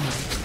Unstoppable.